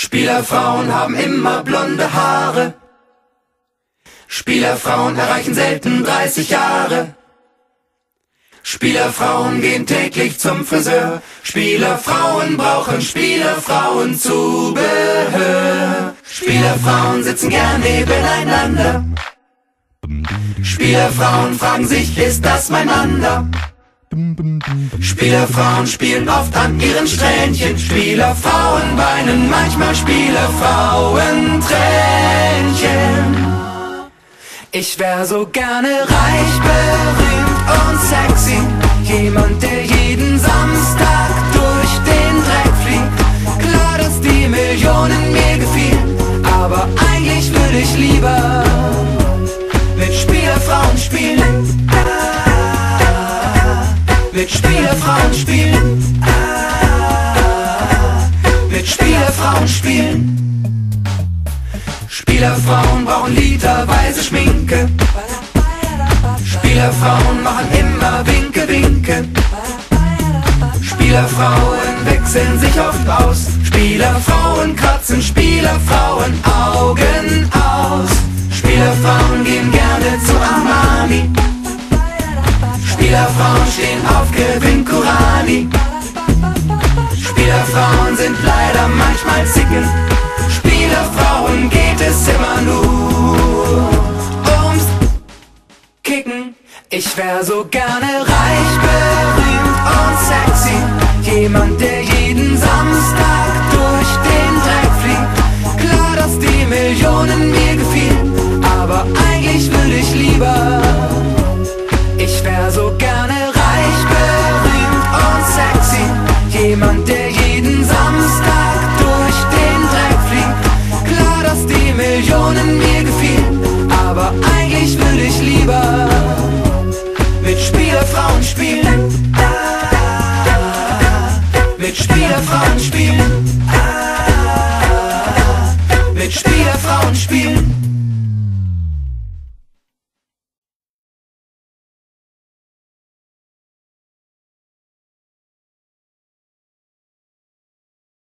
Spielerfrauen haben immer blonde Haare. Spielerfrauen erreichen selten 30 Jahre. Spielerfrauen gehen täglich zum Friseur. Spielerfrauen brauchen Spielerfrauenzubehör. Spielerfrauen sitzen gern nebeneinander. Spielerfrauen fragen sich, ist das mein Mann Spielerfrauen spielen oft an ihren Strähnchen. Spielerfrauen weinen manchmal Spielerfrauen Tränchen. Ich wär so gerne reich, berühmt und sexy. Jemand, der jeden Samstag durch den Dreck fliegt. Klar, dass die Millionen mir gefielen, aber eigentlich würde ich lieber mit Spielerfrauen spielen mit Spielerfrauen spielen. Ah, mit Spielerfrauen spielen. Spielerfrauen brauchen literweise Schminke. Spielerfrauen machen immer Winke, Winke. Spielerfrauen wechseln sich oft aus. Spielerfrauen kratzen Spielerfrauen Augen aus. Spielerfrauen gehen gerne zu Armani. Spielerfrauen stehen auf Kevin Kurani. Spielerfrauen sind leider manchmal zicken. Spielerfrauen geht es immer nur ums Kicken. Ich wär so gerne reich, berühmt und sexy. Jemand, der Millionen mir gefielen, aber eigentlich würde ich lieber mit Spielerfrauen spielen. mit Spielerfrauen spielen. mit Spielerfrauen spielen.